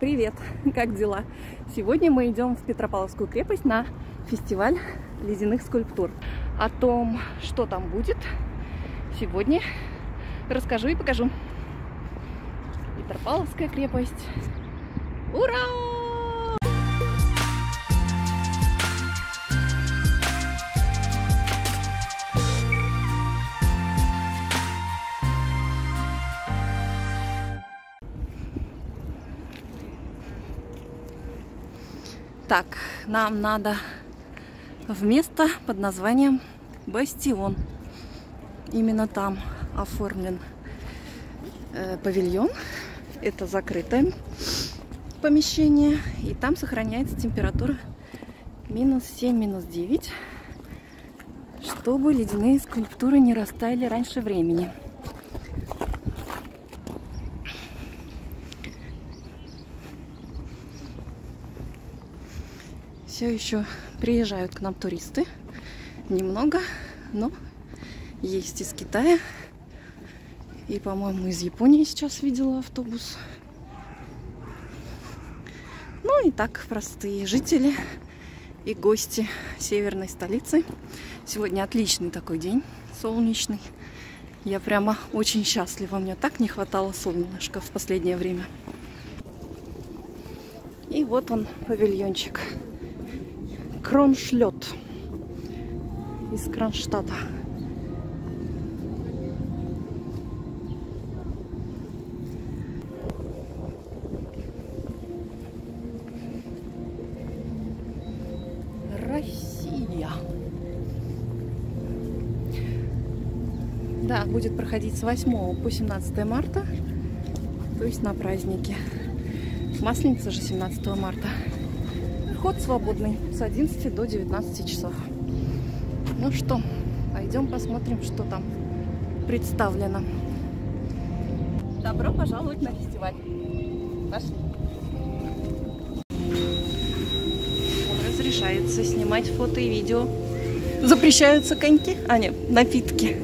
Привет! Как дела? Сегодня мы идем в Петропавловскую крепость на фестиваль ледяных скульптур. О том, что там будет, сегодня расскажу и покажу. Петропавловская крепость. Ура! Так, нам надо в место под названием Бастион. Именно там оформлен э, павильон. Это закрытое помещение. И там сохраняется температура минус 7, минус 9, чтобы ледяные скульптуры не растаяли раньше времени. Все еще приезжают к нам туристы. Немного, но есть из Китая. И, по-моему, из Японии сейчас видела автобус. Ну и так, простые жители и гости северной столицы. Сегодня отличный такой день, солнечный. Я прямо очень счастлива. Мне так не хватало солнышка в последнее время. И вот он, павильончик. Кроншлет из Кронштадта. Россия. Да, будет проходить с 8 по 17 марта, то есть на празднике. Масленица же 17 марта. Вход свободный с 11 до 19 часов. Ну что, пойдем посмотрим, что там представлено. Добро пожаловать на фестиваль. Пошли. Разрешается снимать фото и видео. Запрещаются коньки, а нет, напитки.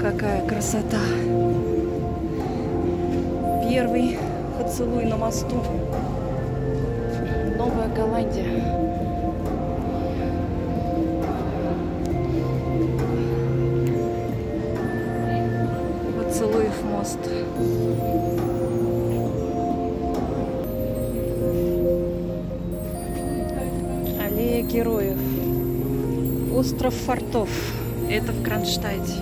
Какая красота. Первый поцелуй на мосту. Новая Голландия. Поцелуев мост. Аллея героев. Остров фортов. Это в Кронштадте.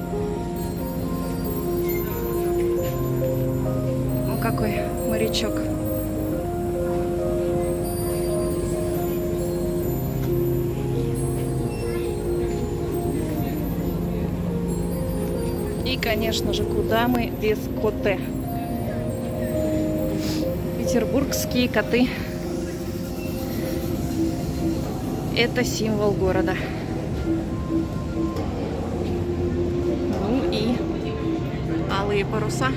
Какой морячок. И, конечно же, куда мы без коте? Петербургские коты. Это символ города. Ну и алые паруса.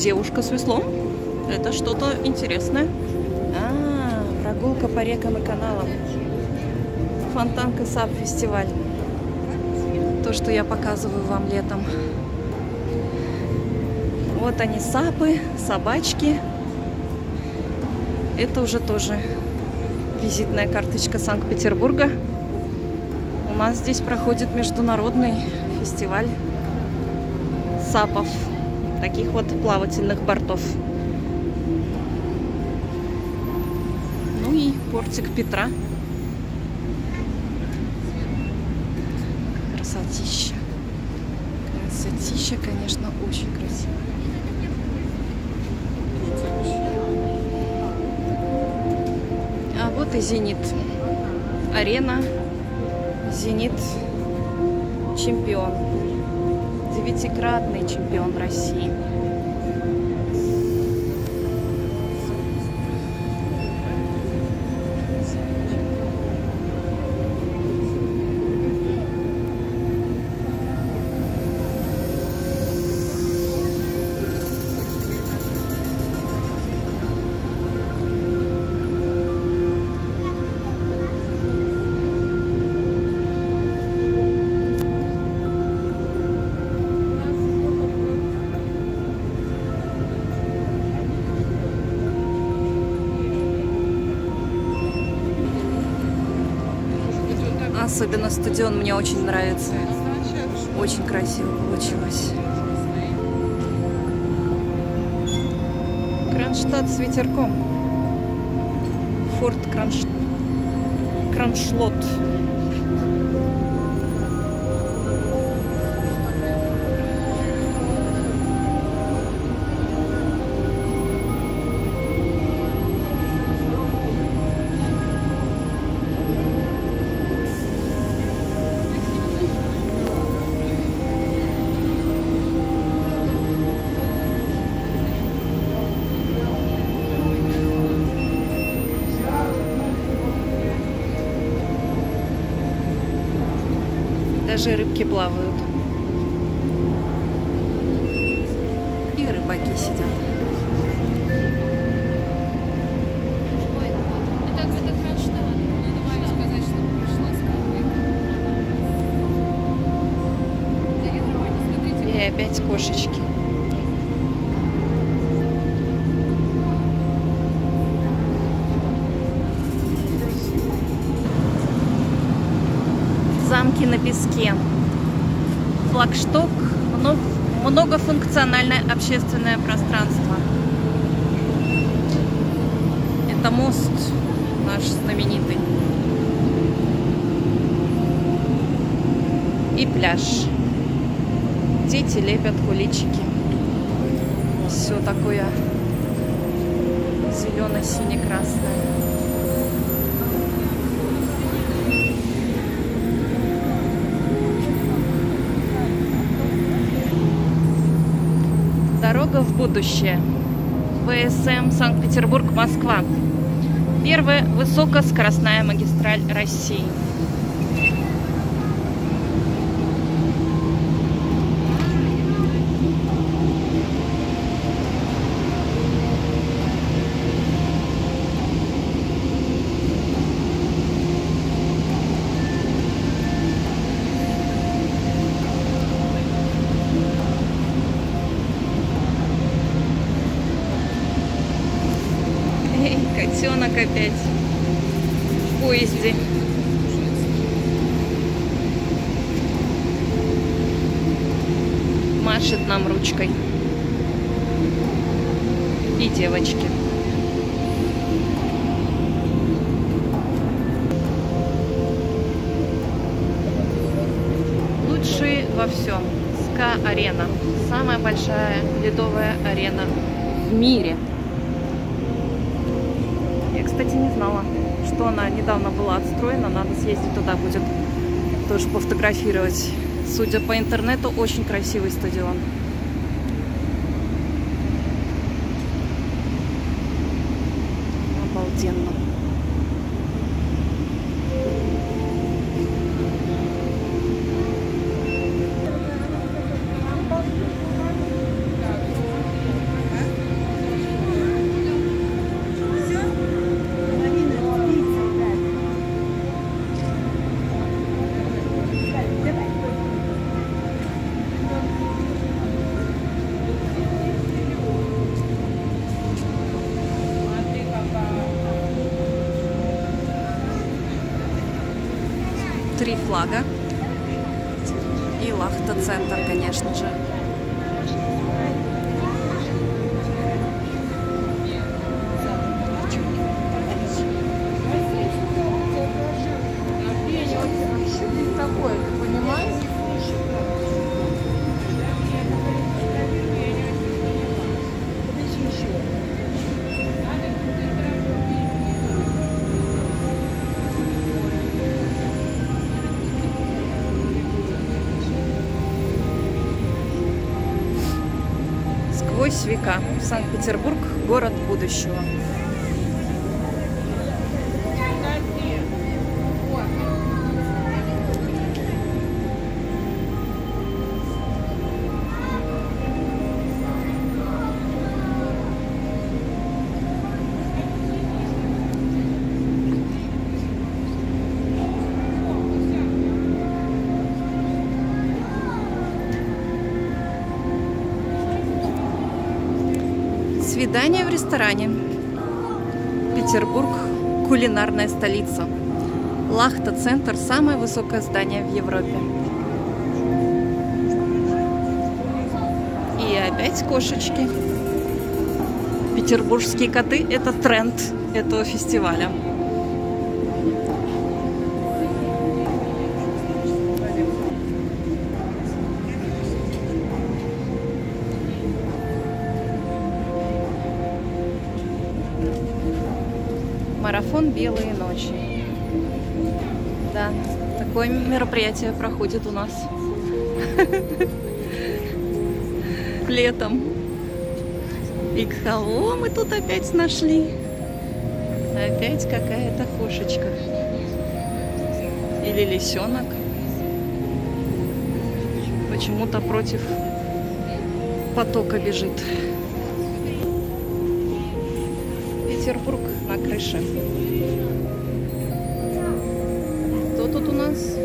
Девушка с веслом. Это что-то интересное. А, прогулка по рекам и каналам. Фонтанка Сап фестиваль. То, что я показываю вам летом. Вот они сапы, собачки. Это уже тоже визитная карточка Санкт-Петербурга. У нас здесь проходит международный фестиваль сапов таких вот плавательных бортов. Ну и портик Петра. Красотища. Красотища, конечно, очень красиво. А вот и Зенит. Арена. Зенит чемпион девятикратный чемпион России. Особенно стадион мне очень нравится. Очень красиво получилось. Кронштадт с ветерком. Форт Кронш... Кроншлот. Даже рыбки плавают. И рыбаки сидят. И опять кошечки. Песке. Флагшток. мно- Многофункциональное общественное пространство. Это мост наш знаменитый. И пляж. Дети лепят куличики. Все такое зелено-сине-красное. В будущее. ВСМ Санкт-Петербург-Москва. Первая высокоскоростная магистраль России. Опять в поезде. Машет нам ручкой. И девочки. Лучшие во всем. СКА-арена. Самая большая ледовая арена в мире. Я, кстати, не знала, что она недавно была отстроена. Надо съездить туда будет тоже пофотографировать. Судя по интернету, очень красивый стадион. Обалденно. Флага. И Лахта-центр, конечно же. Века. Санкт-Петербург – город будущего. Свидание в ресторане. Петербург – кулинарная столица. Лахта-центр – самое высокое здание в Европе. И опять кошечки. Петербургские коты – это тренд этого фестиваля. «Белые ночи». Да, такое мероприятие проходит у нас летом. И кого мы тут опять нашли? Опять какая-то кошечка. Или лисенок. Почему-то против потока бежит. Петербург на крыше. Кто тут у нас?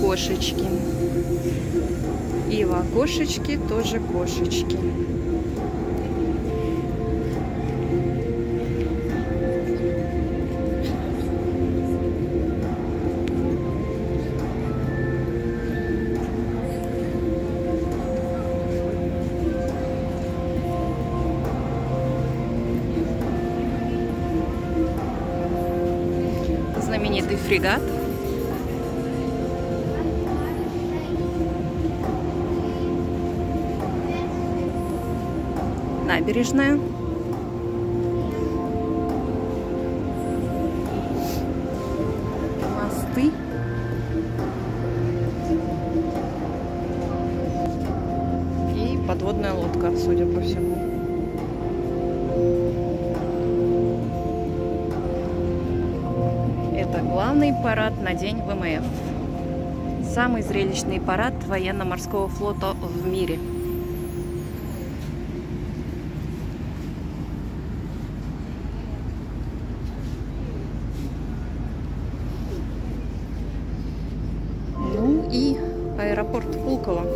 Кошечки. Ива кошечки, тоже кошечки. Знаменитый фрегат. Набережная. Мосты. И подводная лодка, судя по всему. Главный парад на день ВМФ. Самый зрелищный парад военно-морского флота в мире. Ну и аэропорт Пулково.